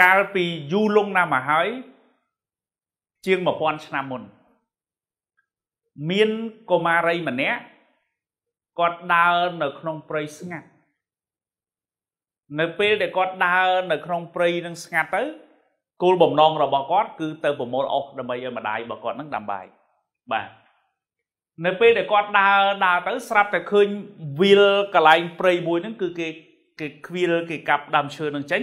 កាលពីយូរលង់ណាស់មកហើយជាង1000ឆ្នាំមុន មានកុមារីម្នាក់គាត់ដើរនៅក្នុងព្រៃស្ងាត់នៅពេលដែលគាត់ដើរនៅក្នុងព្រៃនឹងស្ងាត់ទៅគោលបំណងរបស់គាត់គឺទៅប្រមូលអុសដើម្បីឲ្យម្ដាយរបស់គាត់នឹងដាំបាយបាទនៅពេលដែលគាត់ដើរដើរទៅស្រាប់តែឃើញវាលកន្លែងព្រៃមួយហ្នឹងគឺគេគេខ្វៀលគេកាប់ដើមឈើនឹងចេញ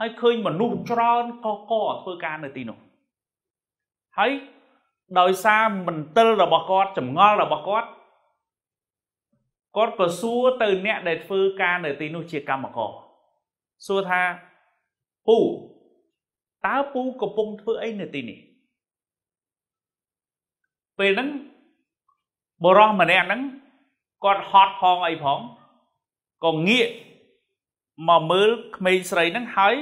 ហើយឃើញមនុស្សច្រើនកកធ្វើការនៅទីនោះហើយដោយសារមន្ទិលរបស់គាត់ចម្ងល់របស់គាត់គាត់ក៏សួរទៅអ្នកដែលធ្វើការនៅទីនោះជាកម្មករសួរថាពូតើពូកំពុងធ្វើអីនៅទីនេះពេលហ្នឹងបរោះម្នាក់ហ្នឹងគាត់ហត់ផងអីផងក៏ងាក មកមើលក្មេងស្រីហ្នឹងហើយ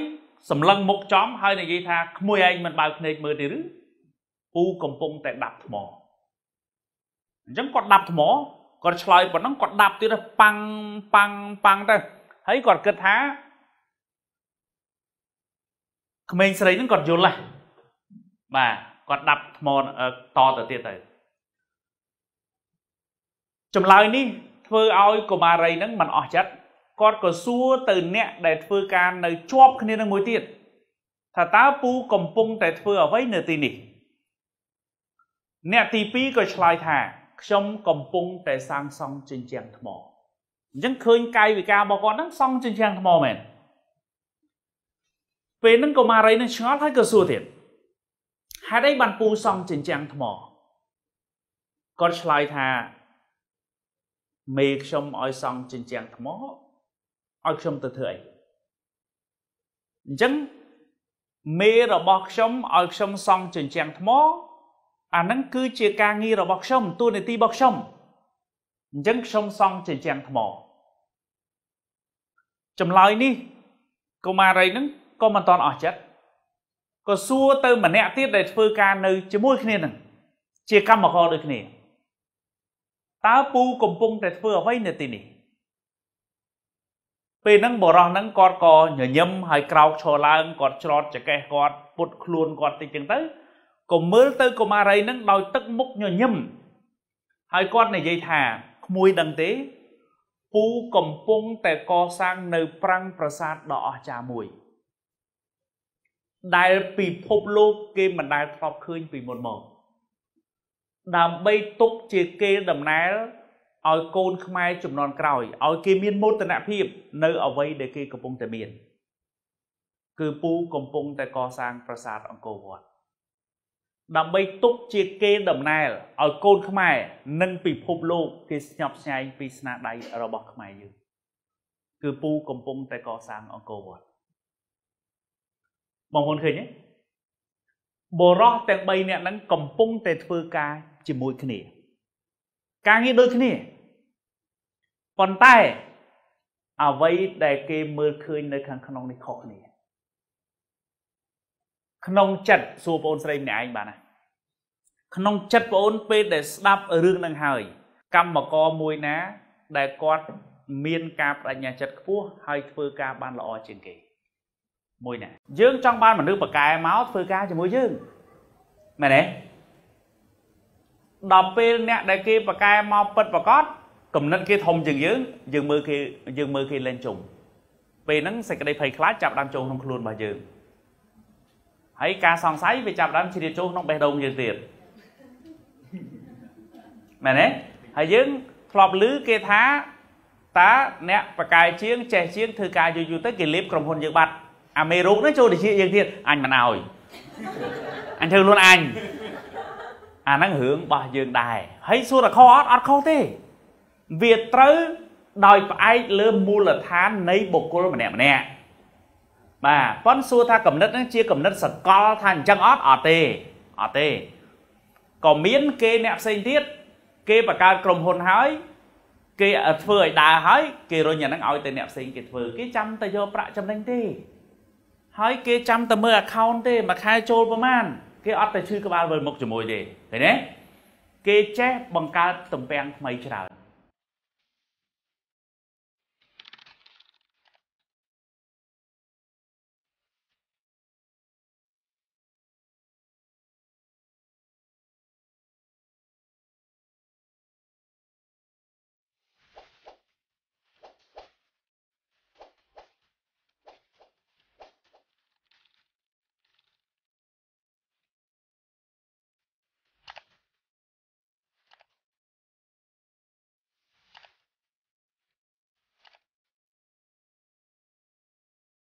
សម្លឹងមុខចំហើយនិយាយថាក្មួយឯងមិនបើកភ្នែកមើលទេឬពូកំពុងតែដាប់ថ្មអញ្ចឹងគាត់ដាប់ថ្មគាត់ឆ្លើយប៉ុណ្ណឹងគាត់ដាប់ទៀតប៉ាំងប៉ាំងប៉ាំងទៅហើយគាត់គិតថាក្មេងស្រីហ្នឹងគាត់យល់ហ៎បាទគាត់ដាប់ថ្មតទៅទៀតទៅចម្លើយនេះធ្វើឲ្យកុមារីហ្នឹងមិនអស់ចិត្ត គាត់ក៏សួរទៅអ្នកដែលធ្វើការនៅជាប់គ្នានឹងមួយទៀតថាតើពូកំពុងតែធ្វើអ្វីនៅទីនេះអ្នកទី2ក៏ឆ្លើយថាខ្ញុំកំពុងតែសាងសង់ជញ្ជាំងថ្មអញ្ចឹងឃើញកាយវិការរបស់គាត់ហ្នឹងសង់ជញ្ជាំងថ្មមែនពេលហ្នឹងកុមារីនឹងឆ្ងល់ហើយក៏សួរទៀតហេតុអីបានពូសង់ជញ្ជាំងថ្មគាត់ឆ្លើយថាមេខ្ញុំឲ្យសង់ជញ្ជាំងថ្ម ឲ្យខ្ញុំទៅធ្វើអីអញ្ចឹងមេរបស់ខ្ញុំឲ្យខ្ញុំសង់ជញ្ជាំងថ្មអាហ្នឹងគឺជាការងាររបស់ខ្ញុំទួនាទីរបស់ខ្ញុំអញ្ចឹងខ្ញុំសង់ជញ្ជាំងថ្មចម្លើយនេះកុមារីហ្នឹងក៏មិនតន់អស់ចិត្តក៏សួរទៅម្នាក់ទៀតដែលធ្វើការនៅជាមួយគ្នានឹងជាកម្មករដូចគ្នាតើពូកំពុងតែធ្វើអ្វីនៅទីនេះ ពេលហ្នឹងបរោះហ្នឹងគាត់ក៏ញញឹមហើយក្រោកឈរឡើងគាត់ច្រត់ចកេះគាត់ពុតខ្លួនគាត់តិចចឹងទៅក៏មើលទៅកុមារីហ្នឹងដោយទឹកមុខញញឹមហើយគាត់និយាយថាក្មួយដឹងទេពូកំពុងតែកសាងនៅប្រាំងប្រាសាទដ៏អស្ចារ្យមួយ ដែលពិភពលោកគេមិនដែលធ្លាប់ឃើញពីមុនមកដើម្បីទុកជាគេដំណើរ ឲ្យកូនខ្មែរចំនួនក្រោយឲ្យគេមានមោទនភាព នៅអ្វីដែលគេកំពុងតែមាន គឺពូកំពុងតែកសាងប្រាសាទអង្គរវត្តដើម្បីទុកជាគេដំណើរឲ្យកូនខ្មែរនិងពិភពលោកគេស្ញប់ស្ញែងពីស្នាដៃរបស់ខ្មែរយើងគឺពូកំពុងតែកសាងអង្គរវត្តបងប្អូនឃើញទេបរោះទាំង3នាក់ហ្នឹងកំពុងតែធ្វើការជាមួយគ្នា ការងារដូចគ្នា ប៉ុន្តែអ្វីដែលគេមើលឃើញនៅខាងក្នុងនេះខុសគ្នាក្នុងចិត្តសួរបងអូនស្រីម្នាក់ឯងបានណាក្នុងចិត្តបងអូនពេលដែលស្ដាប់រឿងនឹងហើយ កម្មករមួយណា ដែលគាត់មានការបដិញ្ញាចិត្តខ្ពស់ហើយធ្វើការបានល្អជាងគេ មួយណាយើងចង់បានមនុស្សបកែមកធ្វើការជាមួយយើងមែនទេដល់ពេលអ្នកដែលគេបកែមកពិតប្រកប គំនិតគេធំជាងយើងយើងមើលគេយើងមើលគេលេងជុំពេលហ្នឹងសេចក្តីភ័យខ្លាចចាប់ដើមចូលក្នុងខ្លួនរបស់យើងហើយការសង្ស័យវាចាប់ដើមជ្រៀតចូលក្នុងបេះដូងយើងទៀតមែនទេហើយយើងធ្លាប់ឮគេថាតើអ្នកបកាយជាងចេះជាងធ្វើការយូរយូរទៅគេលេបក្រុមហ៊ុនយើងបាត់អាមេរោគហ្នឹងចូលទៅជាយើងទៀតអញមិនអោយអញធ្វើខ្លួនអញអាហ្នឹងរឿងរបស់យើងដែរហើយសួរតែខុសអត់អត់ខុសទេ វាត្រូវដោយផ្អែកលើមូលដ្ឋាននៃបុគ្គលម្នាក់ម្នាក់បាទប៉ុនសួរថាកំណត់ហ្នឹងជាកំណត់សកលថាអញ្ចឹងអត់អត់ទេអត់ទេក៏មានគេអ្នកផ្សេងទៀតគេបង្កើតក្រុមហ៊ុនហើយគេធ្វើឲ្យដើរហើយគេរុញអាហ្នឹងឲ្យទៅអ្នកផ្សេងគេធ្វើគេចាំតែយកប្រាក់ចំណេញទេហើយគេចាំតែមើល account ទេមួយខែចូលប្រមាណគេអត់តែឈឺក្បាលវិលមុខជាមួយទេឃើញទេគេចេះបង្កើតតំពាំងថ្មីច្រើន